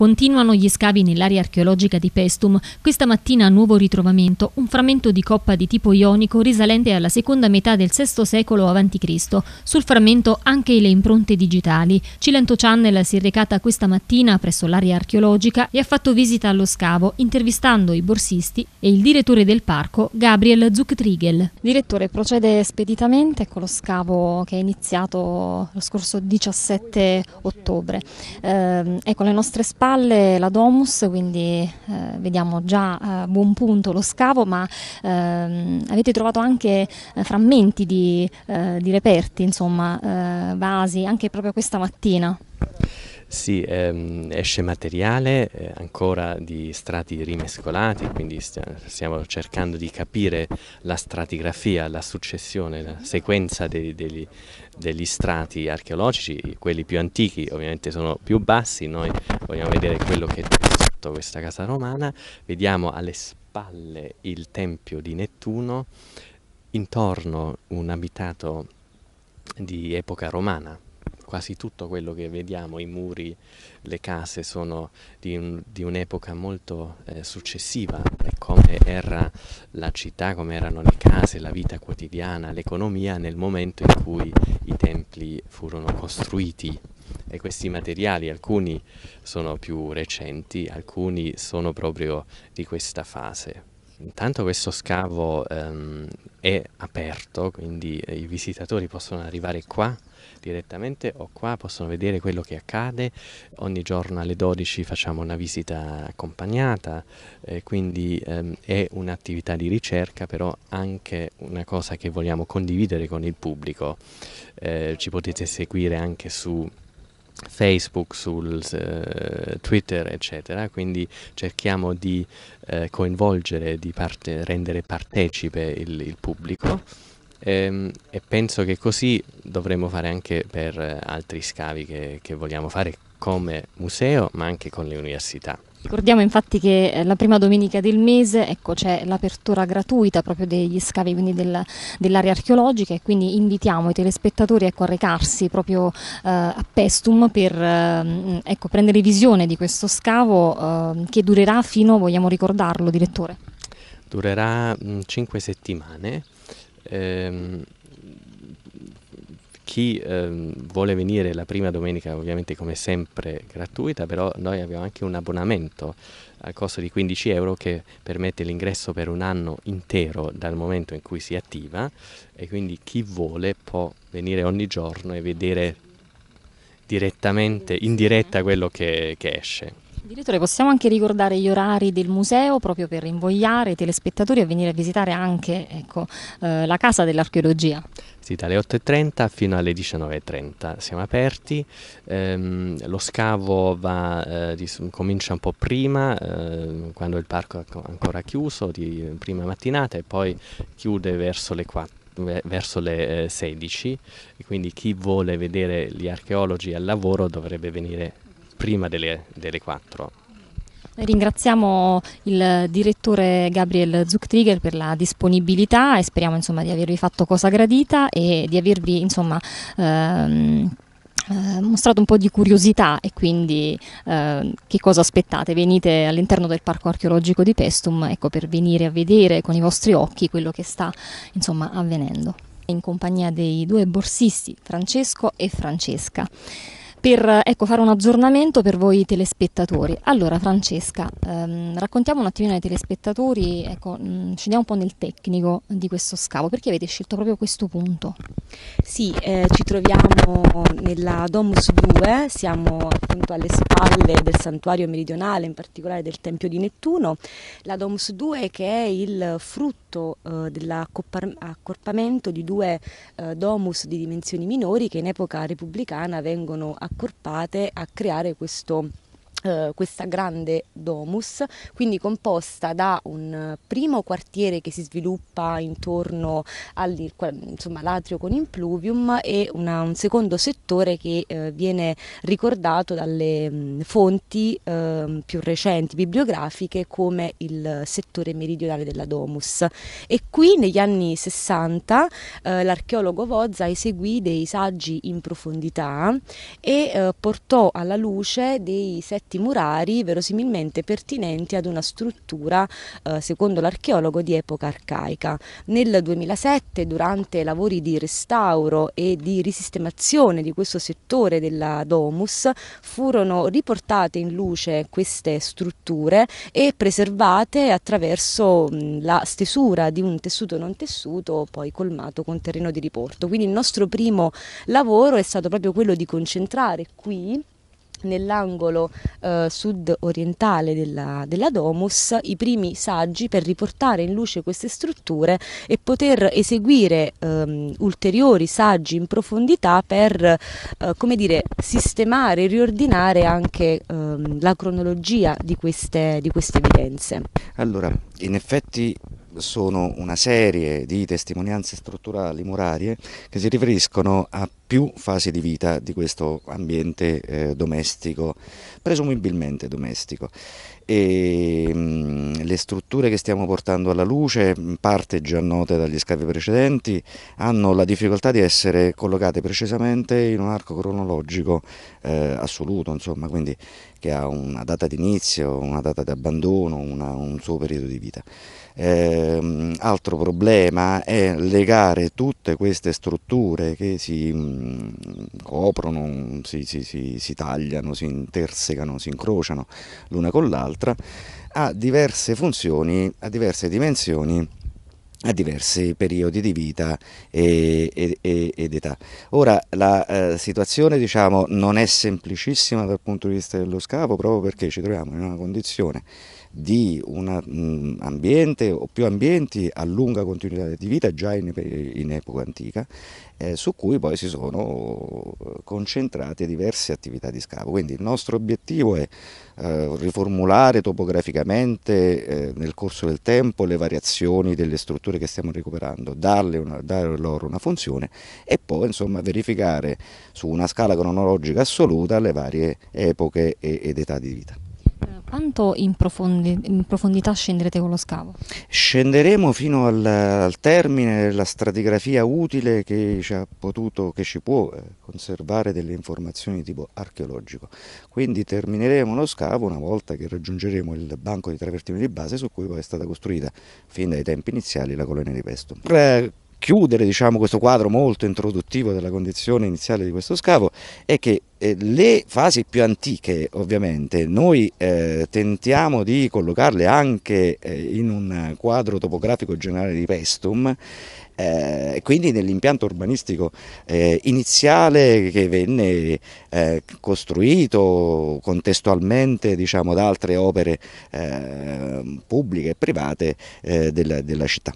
Continuano gli scavi nell'area archeologica di Pestum. Questa mattina nuovo ritrovamento, un frammento di coppa di tipo ionico risalente alla seconda metà del VI secolo a.C. Sul frammento anche le impronte digitali. Cilento Channel si è recata questa mattina presso l'area archeologica e ha fatto visita allo scavo, intervistando i borsisti e il direttore del parco, Gabriel Zucktrigel. Direttore, procede speditamente con lo scavo che è iniziato lo scorso 17 ottobre. Eh, ecco, le nostre spalle spalle la domus, quindi eh, vediamo già a buon punto lo scavo, ma ehm, avete trovato anche eh, frammenti di, eh, di, reperti, insomma, eh, vasi, anche proprio questa mattina. Sì, ehm, esce materiale eh, ancora di strati rimescolati, quindi stiamo cercando di capire la stratigrafia, la successione, la sequenza dei, degli, degli, strati archeologici, quelli più antichi ovviamente sono più bassi, noi vogliamo vedere quello che c'è sotto questa casa romana, vediamo alle spalle il tempio di Nettuno, intorno un abitato di epoca romana, quasi tutto quello che vediamo, i muri, le case sono di, un, di un'epoca molto eh, successiva e come era la città, come erano le case, la vita quotidiana, l'economia nel momento in cui i templi furono costruiti e questi materiali alcuni sono più recenti, alcuni sono proprio di questa fase. Intanto questo scavo ehm, è aperto, quindi i visitatori possono arrivare qua direttamente o qua possono vedere quello che accade. Ogni giorno alle 12 facciamo una visita accompagnata, eh, quindi ehm, è un'attività di ricerca, però anche una cosa che vogliamo condividere con il pubblico. Eh, ci potete seguire anche su Facebook, sul uh, Twitter, eccetera, quindi cerchiamo di uh, coinvolgere, di parte, rendere partecipe il, il pubblico e, ehm, e, penso che così dovremmo fare anche per eh, altri scavi che, che vogliamo fare come museo, ma anche con le università. Ricordiamo infatti che eh, la prima domenica del mese ecco, c'è l'apertura gratuita proprio degli scavi del, dell'area archeologica e quindi invitiamo i telespettatori ecco, a recarsi proprio eh, a Pestum per eh, ecco, prendere visione di questo scavo eh, che durerà fino, vogliamo ricordarlo direttore? Durerà mh, 5 settimane. Ehm, chi ehm, vuole venire la prima domenica ovviamente come sempre gratuita, però noi abbiamo anche un abbonamento a costo di 15 euro che permette l'ingresso per un anno intero dal momento in cui si attiva e quindi chi vuole può venire ogni giorno e vedere direttamente, in diretta quello che, che esce. Direttore, possiamo anche ricordare gli orari del museo proprio per invogliare i telespettatori a venire a visitare anche ecco, eh, la Casa dell'Archeologia? Sì, dalle 8.30 fino alle 19.30 siamo aperti, ehm, lo scavo va, eh, comincia un po' prima, eh, quando il parco è ancora chiuso, di prima mattinata e poi chiude verso le 4 verso le eh, 16 e quindi chi vuole vedere gli archeologi al lavoro dovrebbe venire prima delle, delle 4. Ringraziamo il direttore Gabriel Zucktrigger per la disponibilità e speriamo insomma, di avervi fatto cosa gradita e di avervi insomma, ehm, eh, mostrato un po' di curiosità e quindi eh, che cosa aspettate? Venite all'interno del parco archeologico di Pestum ecco, per venire a vedere con i vostri occhi quello che sta insomma, avvenendo. In compagnia dei due borsisti Francesco e Francesca per ecco, fare un aggiornamento per voi telespettatori. Allora Francesca, ehm, raccontiamo un attimino ai telespettatori, ecco, mh, mm, scendiamo un po' nel tecnico di questo scavo, perché avete scelto proprio questo punto? Sì, eh, ci troviamo nella Domus 2, siamo appunto alle spalle del santuario meridionale, in particolare del Tempio di Nettuno. La Domus 2 che è il frutto eh, dell'accorpamento di due eh, domus di dimensioni minori che in epoca repubblicana vengono accorpate a creare questo Uh, questa grande domus, quindi composta da un primo quartiere che si sviluppa intorno all'atrio con impluvium e una, un secondo settore che uh, viene ricordato dalle um, fonti uh, più recenti bibliografiche come il settore meridionale della domus. E qui negli anni 60 l'archeologo Vozza eseguì dei saggi in profondità e portò alla luce dei sette atti murari verosimilmente pertinenti ad una struttura, eh, secondo l'archeologo, di epoca arcaica. Nel 2007, durante lavori di restauro e di risistemazione di questo settore della Domus, furono riportate in luce queste strutture e preservate attraverso la stesura di un tessuto non tessuto poi colmato con terreno di riporto. Quindi il nostro primo lavoro è stato proprio quello di concentrare qui nell'angolo eh, sud-orientale della, della, Domus i primi saggi per riportare in luce queste strutture e poter eseguire ehm, ulteriori saggi in profondità per eh, come dire, sistemare e riordinare anche ehm, la cronologia di queste, di queste evidenze. Allora, in effetti sono una serie di testimonianze strutturali murarie che si riferiscono a più fasi di vita di questo ambiente eh, domestico, presumibilmente domestico. E, mh, mm, le strutture che stiamo portando alla luce, in parte già note dagli scavi precedenti, hanno la difficoltà di essere collocate precisamente in un arco cronologico eh, assoluto, insomma, quindi che ha una data di inizio, una data di abbandono, una, un suo periodo di vita. Eh, altro problema è legare tutte queste strutture che si mm, coprono, si, si, si, si tagliano, si intersecano, si incrociano l'una con l'altra a diverse funzioni, a diverse dimensioni a diversi periodi di vita e, e, e, ed età. Ora la eh, situazione diciamo, non è semplicissima dal punto di vista dello scavo proprio perché ci troviamo in una condizione di un mm, ambiente o più ambienti a lunga continuità di vita già in, in epoca antica, eh, su cui poi si sono concentrate diverse attività di scavo. Quindi il nostro obiettivo è eh, riformulare topograficamente eh, nel corso del tempo le variazioni delle strutture che stiamo recuperando, una, dare loro una funzione e poi insomma, verificare su una scala cronologica assoluta le varie epoche ed età di vita. Quanto in, profondi, in, profondità scenderete con lo scavo? Scenderemo fino al, al termine della stratigrafia utile che ci, potuto, che ci può eh, conservare delle informazioni di tipo archeologico. Quindi termineremo lo scavo una volta che raggiungeremo il banco di travertino di base su cui poi è stata costruita fin dai tempi iniziali la colonia di Pesto chiudere diciamo, questo quadro molto introduttivo della condizione iniziale di questo scavo è che eh, le fasi più antiche ovviamente noi eh, tentiamo di collocarle anche eh, in un quadro topografico generale di Pestum eh, quindi nell'impianto urbanistico eh, iniziale che venne eh, costruito contestualmente diciamo, da altre opere pubbliche e private della, della città.